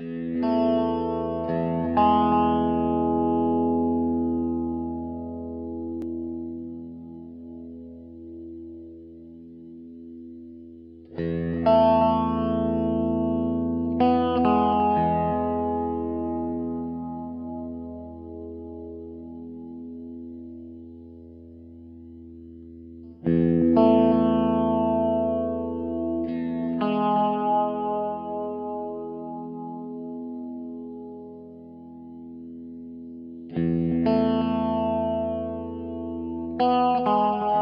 Mm. Música